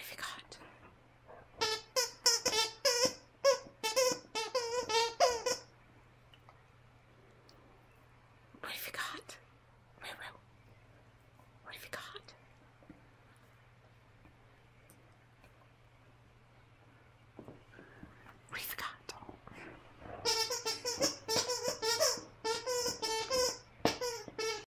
I forgot. you got?